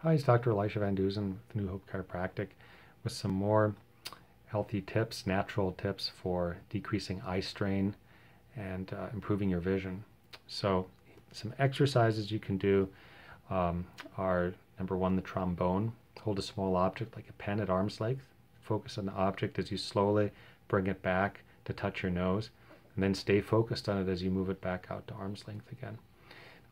Hi, it's Dr. Elisha Van Deusen with New Hope Chiropractic with some more healthy tips, natural tips for decreasing eye strain and uh, improving your vision. So, some exercises you can do um, are number one, the trombone. Hold a small object like a pen at arm's length. Focus on the object as you slowly bring it back to touch your nose, and then stay focused on it as you move it back out to arm's length again.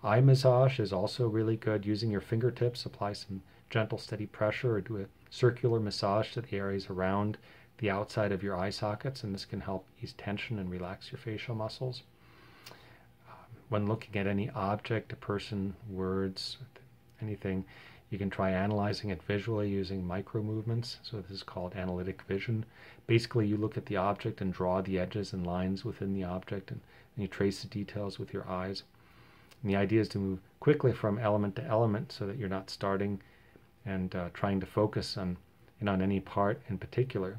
Eye massage is also really good. Using your fingertips, apply some gentle, steady pressure or do a circular massage to the areas around the outside of your eye sockets, and this can help ease tension and relax your facial muscles. Um, when looking at any object, a person, words, anything, you can try analyzing it visually using micro movements. So this is called analytic vision. Basically, you look at the object and draw the edges and lines within the object, and, and you trace the details with your eyes. And the idea is to move quickly from element to element so that you're not starting and uh, trying to focus on, on any part in particular.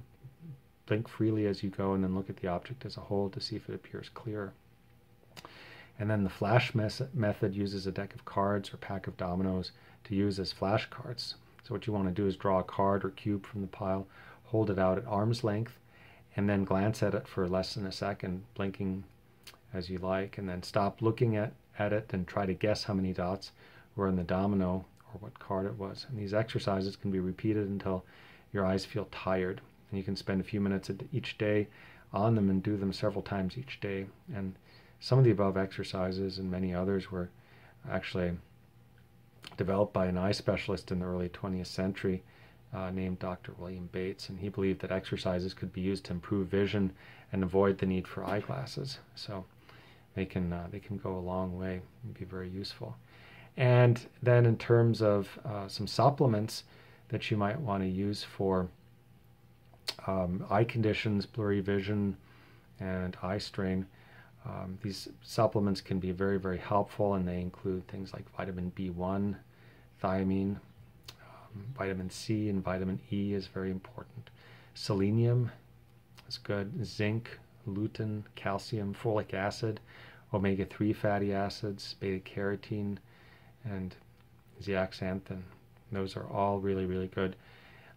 Blink freely as you go and then look at the object as a whole to see if it appears clearer. And then the flash method uses a deck of cards or pack of dominoes to use as flashcards. So what you want to do is draw a card or cube from the pile, hold it out at arm's length, and then glance at it for less than a second, blinking as you like, and then stop looking at, at it and try to guess how many dots were in the domino or what card it was. And these exercises can be repeated until your eyes feel tired. And you can spend a few minutes each day on them and do them several times each day. And some of the above exercises and many others were actually developed by an eye specialist in the early 20th century uh, named Dr. William Bates, and he believed that exercises could be used to improve vision and avoid the need for eyeglasses. So they can uh, they can go a long way and be very useful. And then in terms of uh, some supplements that you might want to use for um, eye conditions, blurry vision, and eye strain, um, these supplements can be very, very helpful, and they include things like vitamin B1, thiamine, um, vitamin C, and vitamin E is very important. Selenium is good, zinc, lutein, calcium, folic acid, omega 3 fatty acids, beta carotene, and zeaxanthin. Those are all really, really good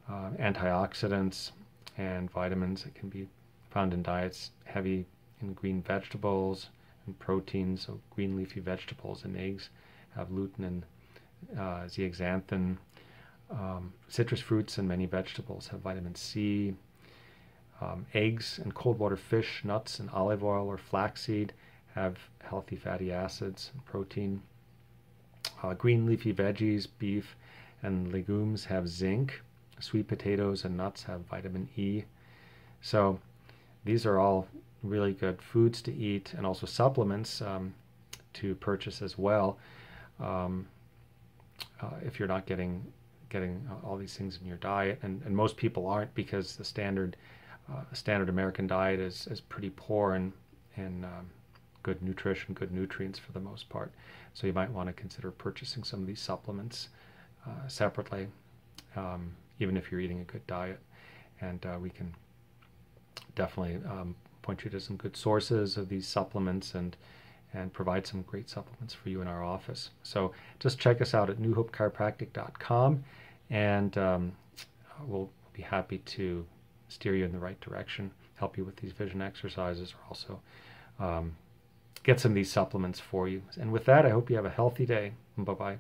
uh, antioxidants and vitamins that can be found in diets heavy in green vegetables and proteins, so green leafy vegetables and eggs have lutein and uh, zeaxanthin. Um, citrus fruits and many vegetables have vitamin C. Um, eggs and cold water fish, nuts, and olive oil or flaxseed have healthy fatty acids and protein. Uh, green leafy veggies, beef, and legumes have zinc. Sweet potatoes and nuts have vitamin E. So these are all really good foods to eat and also supplements um, to purchase as well. Um, uh, if you're not getting getting uh, all these things in your diet, and, and most people aren't because the standard uh, standard American diet is, is pretty poor in in um, good nutrition, good nutrients for the most part. So you might want to consider purchasing some of these supplements uh, separately, um, even if you're eating a good diet, and uh, we can definitely um, point you to some good sources of these supplements and and provide some great supplements for you in our office. So just check us out at newhopechiropractic.com and um, we'll be happy to steer you in the right direction, help you with these vision exercises, or also um, get some of these supplements for you. And with that, I hope you have a healthy day. Bye bye.